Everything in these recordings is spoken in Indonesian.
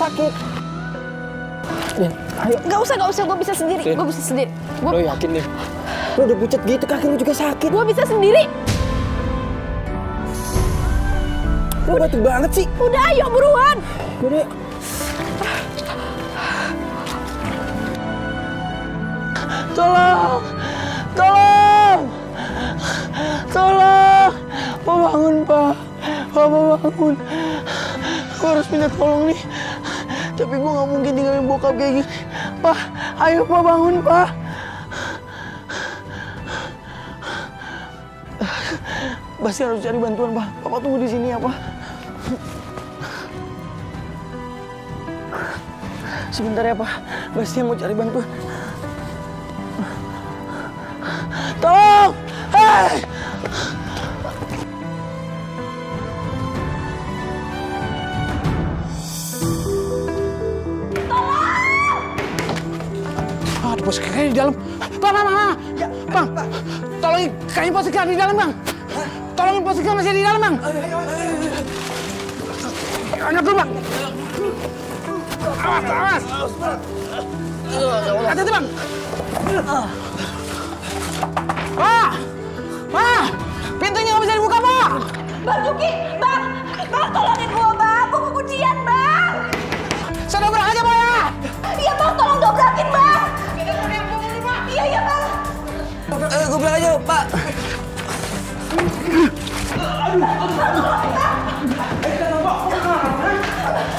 sakit. Din, ayo. Gak usah, gak usah. Gue bisa sendiri. Gue bisa sendiri. Gue Lo yakin, Din? Lo udah pucat gitu, kaki lo juga sakit. gue bisa sendiri. Lo batuk banget sih. Udah, ayo buruan. Udah. Tolong! Tolong! Tolong! Pak bangun, Pak. Papa bangun. Aku harus minta tolong nih. Tapi gue gak mungkin tinggalin bokap kayak gini. Pak, ayo Pak bangun, Pak. Pasti harus cari bantuan, Pak. Papa tunggu di sini ya, Pak. Sebentar ya, Pak. Bastian mau cari bantuan. Tolong! Hei! Di dalam. Bang, bang, bang, bang. Bang, tolongin kayaknya posisi kaki di dalam, bang. Tolongin posisi masih di dalam, bang. Angkat dulu, bang. Awas, awas. Hati-hati, bang. Pak! Pak! Pintunya nggak bisa dibuka, Pak! Bang Juki, bang. Bang, tolongin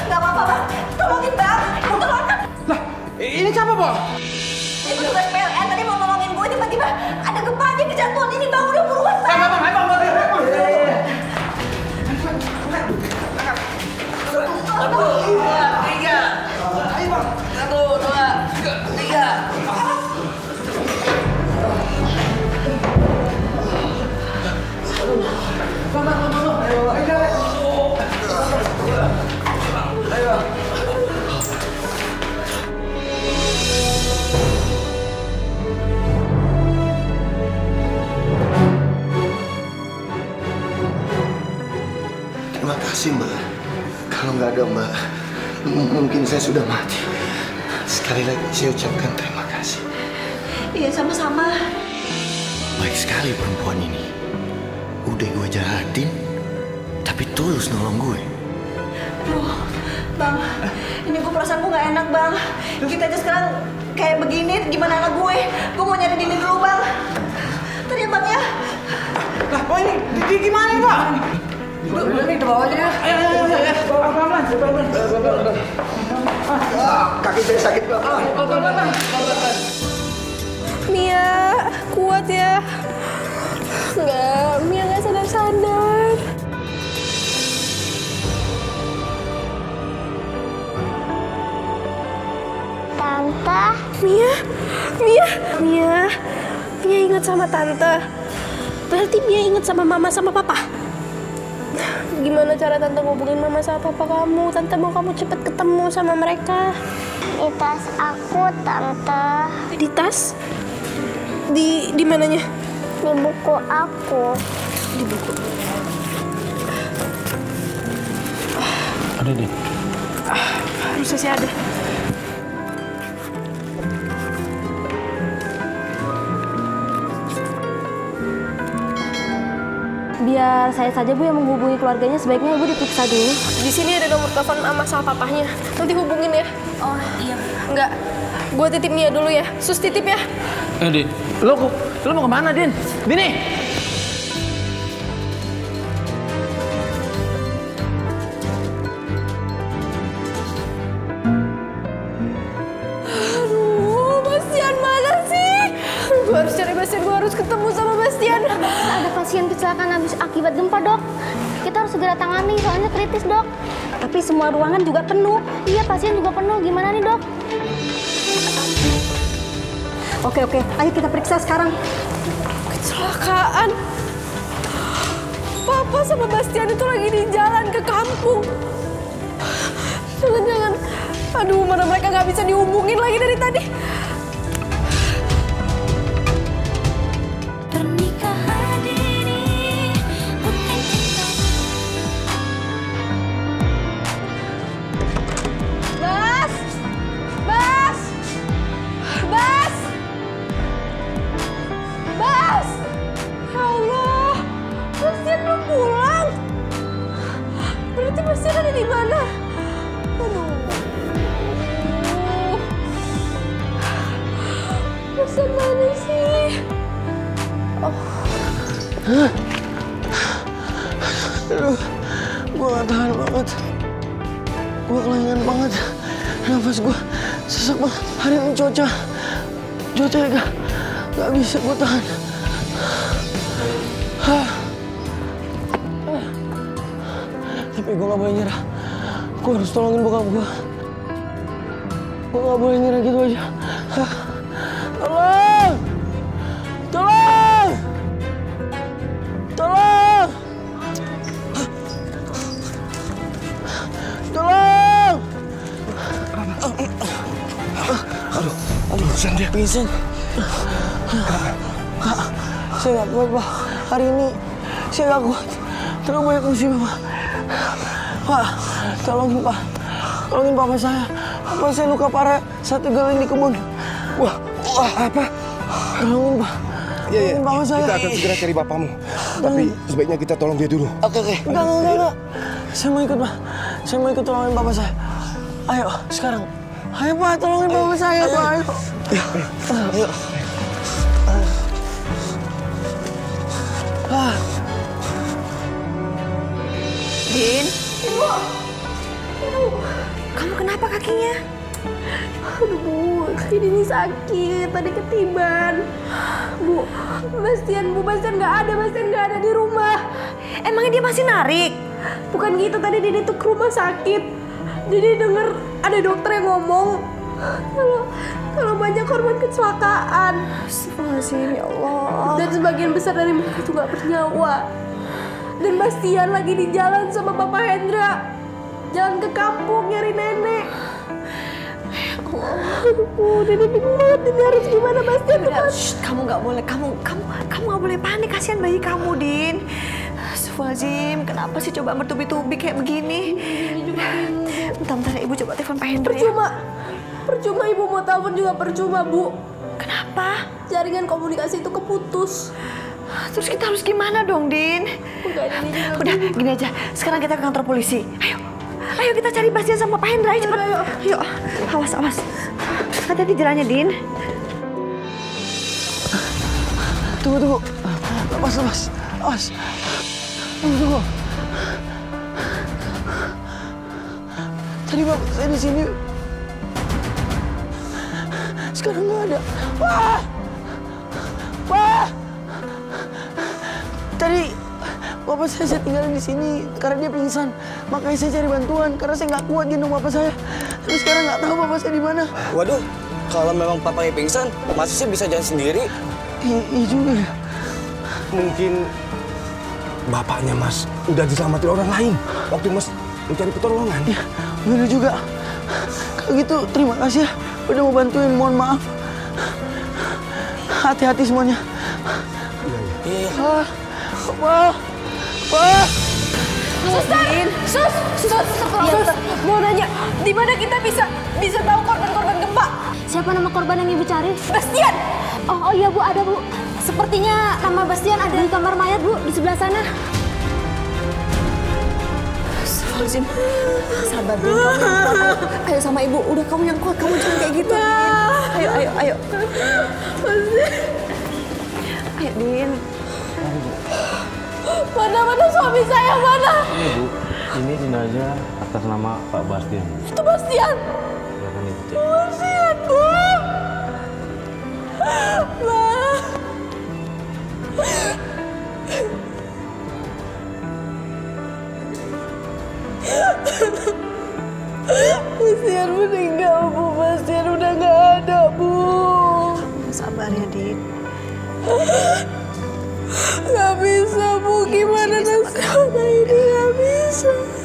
Gak apa-apa, bang. Tolongin, bang. Mau tolongin. Lah, ini siapa, Pak? Itu tugas PLN tadi mau nolongin gue tiba-tiba ada gempa aja kejatuhan ini bang udah buruan bang. Terima kasih Mbak. Kalau nggak ada Mbak, mungkin saya sudah mati. Sekali lagi saya ucapkan terima kasih. Iya sama-sama. Baik sekali perempuan ini. Udah gue jahatin, tapi tulus nolong gue. Aduh, bang, ini gue perasaan gue gak enak bang. Kita aja sekarang kayak begini, gimana anak gue? Gue mau nyari Dini dulu bang. Tadi ya bang ya. Lah, Pak ini gimana Pak? Udah, udah nih, kita bawa aja ya. Ayo, ayo, ayo, ayo. Bawa pelan-pelan, pelan-pelan. Kaki saya sakit Pak. Pelan-pelan. Mia, kuat ya. Enggak, Mia gak sadar-sadar. Tante, Mia, Mia, Mia, Mia ingat sama tante. Berarti Mia ingat sama mama sama papa. Gimana cara tante ngubungin mama sama papa kamu? Tante mau kamu cepet ketemu sama mereka. di tas aku, Tante. Di tas? Di di mananya? Di buku aku. Di buku. Ada, Din. Harusnya sih ada. Biar saya saja Bu yang menghubungi keluarganya, sebaiknya Ibu diperiksa dulu. Di sini ada nomor telepon mama sama papahnya. Nanti hubungin ya. Oh iya. Enggak. Gue titip Mia dulu ya. Sus titip ya. Eh, Din. Lo, kok- lo mau ke mana, Din? Dini! Aduh, Bastian mana sih? Gue harus cari Bastian. Gue harus ketemu sama Bastian. Pasien kecelakaan habis akibat gempa, Dok. Kita harus segera tangani, soalnya kritis, Dok. Tapi semua ruangan juga penuh. Iya, pasien juga penuh. Gimana nih, Dok? Oke, oke. Ayo kita periksa sekarang. Kecelakaan. Papa sama Bastian itu lagi di jalan ke kampung. Jangan-jangan. Aduh, mana mereka nggak bisa dihubungin lagi dari tadi. Aduh, gue gak tahan banget. Gue kelingan banget. Nafas gue sesak banget. Hari ini cuaca, cuaca gak, gak bisa gue tahan. Ah. Tapi gue gak boleh nyerah. Gue harus tolongin bokap gue. Gue gak boleh nyerah gitu aja. Hah. Pingsan. Pak, saya nggak kuat, Pak. Hari ini saya nggak kuat. Terlalu banyak musibah, Pak. Pak, tolongin, Pak. Tolongin papa saya. Papa saya luka parah saat tegaling di kebun. Wah, wah apa? Tolongin, Pak. Iya, iya. Saya. Kita akan segera cari bapakmu. Tapi sebaiknya kita tolong dia dulu. Oke, oke. Enggak, enggak, enggak, enggak. Saya mau ikut, Pak. Saya mau ikut tolongin papa saya. Ayo, sekarang. Ayo, Pak, tolongin papa saya, Pak. Ayo. Ayo. Ah. Din. Ibu. Ibu. Kamu kenapa kakinya? Aduh, Bu. Kaki ini sakit. Tadi ketiban. Bu, Bastian, Bu. Bastian nggak ada. Bastian nggak ada di rumah. Emangnya dia masih narik? Bukan gitu. Tadi dia tuh ke rumah sakit. Jadi denger ada dokter yang ngomong kalau kalau banyak korban kecelakaan. Astagfirullahaladzim, ya Allah. Dan sebagian besar dari mereka itu nggak bernyawa. Dan Bastian lagi di jalan sama Papa Hendra. Jalan ke kampung nyari nenek. Oh, Nenek bingung banget ini harus gimana Bastian Udah, shh, kamu nggak boleh, kamu kamu kamu nggak boleh panik, kasihan bayi kamu, Din. Astagfirullahaladzim, kenapa sih coba bertubi-tubi kayak begini? Bentar-bentar, ibu coba telepon Pak Hendra ya. Percuma. Ibu mau telepon juga percuma, Bu. Kenapa? Jaringan komunikasi itu keputus. Terus kita harus gimana dong, Din? Juga. Udah, gini aja. Sekarang kita ke kantor polisi. Ayo. Ayo kita cari Bastian sama Pak Hendra, ayo cepet. Ayo, ayo. Awas, awas. Hati-hati jalannya, Din. Tunggu, tunggu. Lepas, lepas. Awas. Tunggu, tunggu. Tadi bapak saya di sini. Sekarang nggak ada. Wah! Wah! Tadi bapak saya saya tinggalin di sini karena dia pingsan. Makanya saya cari bantuan karena saya nggak kuat gendong bapak saya. Tapi sekarang nggak tahu bapak saya di mana. Waduh, kalau memang papanya pingsan, masa sih bisa jalan sendiri? Iya juga ya. Mungkin bapaknya Mas udah diselamatin orang lain waktu Mas mencari pertolongan. Iya, bener juga. Kalau gitu terima kasih ya udah mau bantuin. Mohon maaf. Hati-hati semuanya. Iya, Ah, Wah, wah. Suster, sus, sus, sus, mau nanya, di mana kita bisa bisa tahu korban-korban gempa? Siapa nama korban yang ibu cari? Bastian, Oh, oh iya bu, ada bu. Sepertinya nama Bastian ada di kamar mayat bu, di sebelah sana. Astagfirullahaladzim. Sabar, Din. Kamu yang kuat. Ayo, ayo sama ibu. Udah kamu yang kuat. Kamu jangan kayak gitu, Din. Ayo, ayo, ayo. Ayo, Din. mana mana suami saya mana? Ini bu, ini jenazah atas nama Pak Bastian. Itu Bastian. Silakan ibu cek. Bastian, Bu. Ma. Bastian meninggal, Bu. Bastian udah nggak ada, Bu. Sabar ya, Din. Gak bisa, Bu. Gimana nasib ini? Gak bisa.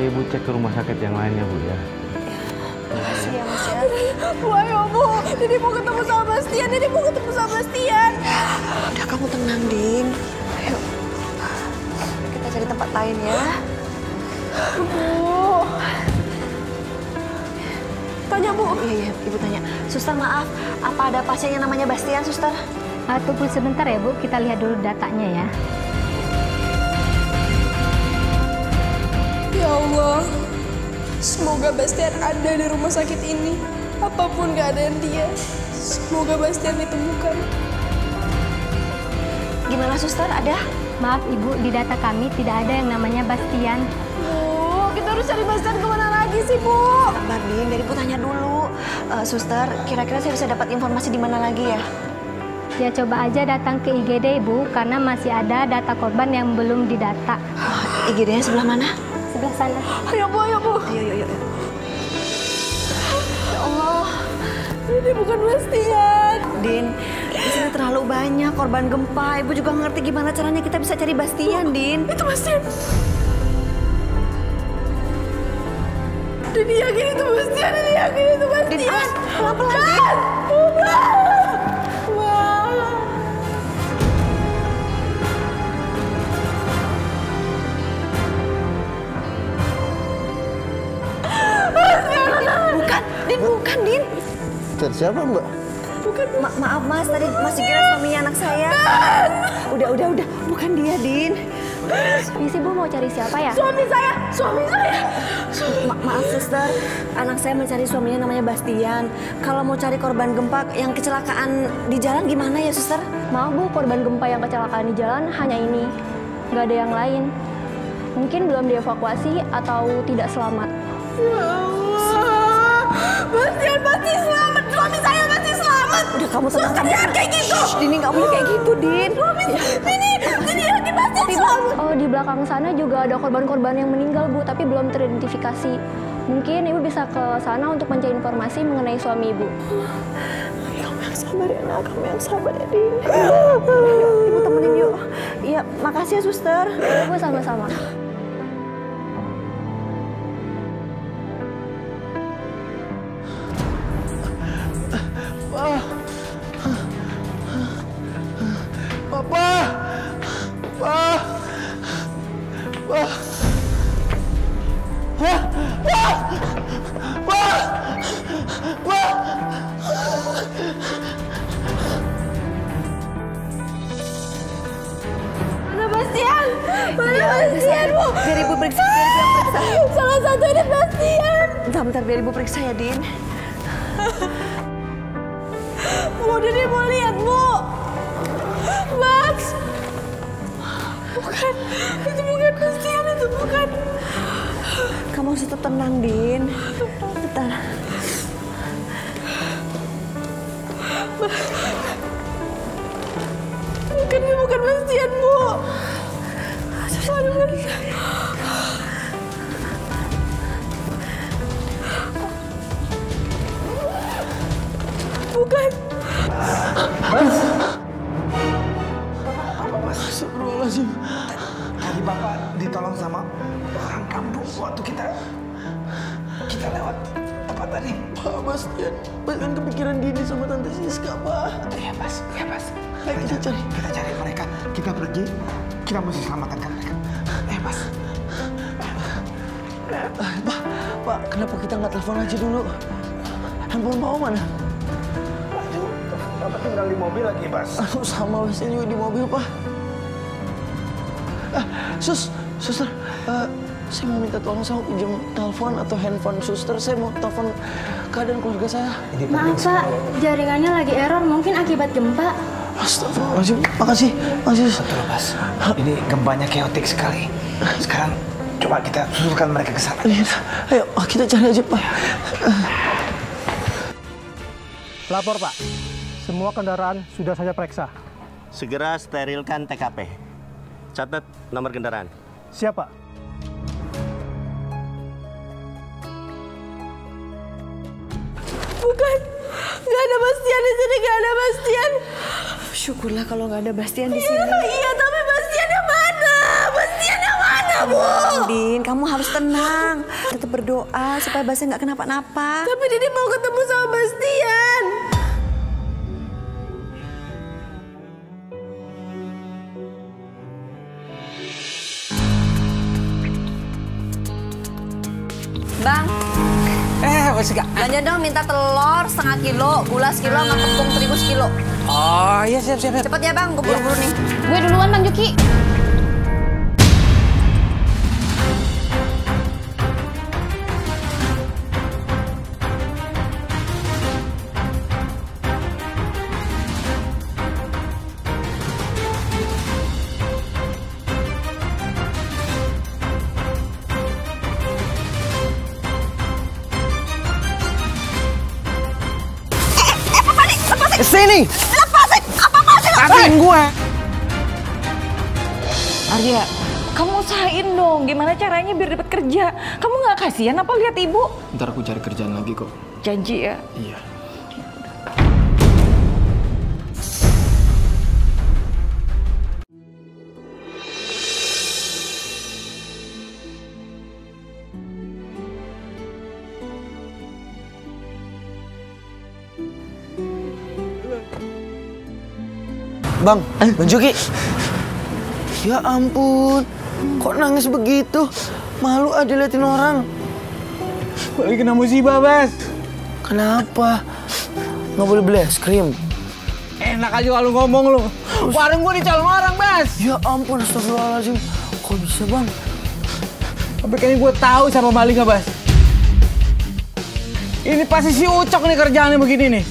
Coba ibu cek ke rumah sakit yang lainnya bu ya. Bu, ayo Bu. Ini mau ketemu sama Bastian. Ini mau ketemu sama Bastian. Udah, kamu tenang, Din. Ayo. Kita cari tempat lain ya. Bu. tanya, Bu. Iya, iya, Ibu tanya. Suster, maaf. Apa ada pasien yang namanya Bastian, Suster? Ah, tunggu sebentar ya Bu, kita lihat dulu datanya ya. Ya Allah, semoga Bastian ada di rumah sakit ini. Apa pun keadaan dia, semoga Bastian ditemukan. Gimana, Suster? Ada? Maaf Ibu, di data kami tidak ada yang namanya Bastian. Bu, kita harus cari Bastian ke mana lagi sih, Bu? Sabar, Din. Dari Ibu tanya dulu. Eh, suster, kira-kira saya bisa dapat informasi di mana lagi ya? Ya coba aja datang ke IGD Ibu, karena masih ada data korban yang belum didata. IGD-nya sebelah mana? Sebelah sana. Ayo, Bu, ayo, Bu. Ayo, ayo, ayo. Ya Allah, ini bukan Bastian. Din, di sini terlalu banyak korban gempa. Ibu juga ngerti gimana caranya kita bisa cari Bastian, Din. Itu Bastian. Dini yakin itu Bastian, Dini yakin itu Bastian. Din, pelan-pelan, Din. Bukan. Din, bukan, Din. Cari siapa mbak? Ma- maaf, Mas. Tadi masih kira suaminya anak saya. Udah, udah, udah. Bukan dia, Din. Misi Bu mau cari siapa ya? Suami saya, suami saya. Ma- maaf, suster. Anak saya mencari suaminya namanya Bastian. Kalau mau cari korban gempa yang kecelakaan di jalan gimana ya, suster? Maaf Bu, korban gempa yang kecelakaan di jalan hanya ini. Nggak ada yang lain. Mungkin belum dievakuasi atau tidak selamat. Ya Bastian pasti selamat. Suami saya pasti selamat. Udah kamu tenang. Suster, jangan kayak gitu. Shh, Dini nggak boleh kayak gitu, Din. Suami, Dini, Dini yakin pasti selamat. Oh, di belakang sana juga ada korban-korban yang meninggal, Bu, tapi belum teridentifikasi. Mungkin Ibu bisa ke sana untuk mencari informasi mengenai suami Ibu. Kamu yang sabar ya, nak. Kamu yang sabar ya. Yuk, Ibu temenin yuk. Iya, makasih ya, suster. Ibu sama-sama. Bastian? Mana Bastian, Bu? Biar Ibu periksa, biar Ibu periksa. Salah satu ini Bastian. Bentar, bentar, biar Ibu periksa ya, Din. Bu, Dini mau lihat, Bu. Max. Bukan, itu bukan Bastian, itu bukan. Kamu harus tetap tenang, Din. Bentar. Bukan, ini bukan Bastian, Bu. Aduh, bukan. Bukan. Astagfirullahaladzim. Tadi bapak ditolong sama orang kampung waktu kita kita lewat tempat tadi. Pak Bastian, Bastian kepikiran Dini sama Tante Siska, Pak. Ya pas, ya pas. Ayo kita cari. Kita cari mereka. Kita pergi. Kita mesti selamatkan Pak, kenapa kita nggak telepon aja dulu? Handphone mau mana? Aduh, bapak tinggal di mobil lagi pas. Aduh, sama Bastian juga di mobil, Pak. Ah, sus, suster, eh, saya mau minta tolong saya mau pinjam telepon atau handphone suster. Saya mau telepon keadaan keluarga saya. Maaf Pak, jaringannya lagi error, mungkin akibat gempa. Astagfirullahaladzim, makasih, makasih. sus. Betul pas. Ini gempanya keotik sekali. Sekarang coba kita susulkan mereka ke sana. Ayo ah, kita cari aja, Pak. Lapor Pak, semua kendaraan sudah saya periksa. Segera sterilkan TKP. Catat nomor kendaraan. Siapa? Bukan. Gak ada Bastian di sini, gak ada Bastian. Syukurlah kalau nggak ada Bastian di sini. Iya, iya, Bu? Din, kamu harus tenang. Tetap berdoa supaya Bastian nggak kenapa-napa. Tapi Dini mau ketemu sama Bastian. Bang, Eh, Apa sih kak? Belanja dong minta telur setengah kilo, gula sekilo, sama tepung terigu sekilo. Oh iya siap siap. siap. Cepet ya bang, gue buru-buru nih. Gue duluan Bang Juki. Sini. Lepasin! Apa masih Lepasin gue. Arya, kamu usahain dong gimana caranya biar dapat kerja. Kamu nggak kasihan apa lihat ibu? Ntar aku cari kerjaan lagi kok. Janji ya. Iya. Bang, Bang Joki. Ya ampun, kok nangis begitu? Malu ada liatin orang. Gue lagi kena musibah, Bas. Kenapa? Nggak boleh beli es krim. Enak aja kalau ngomong lu. Warung gue dicolong orang, Bas. Ya ampun, astagfirullahaladzim. Kok bisa, Bang? Tapi kayaknya gue tahu siapa malingnya, Bas. Ini pasti si Ucok nih kerjaannya begini nih.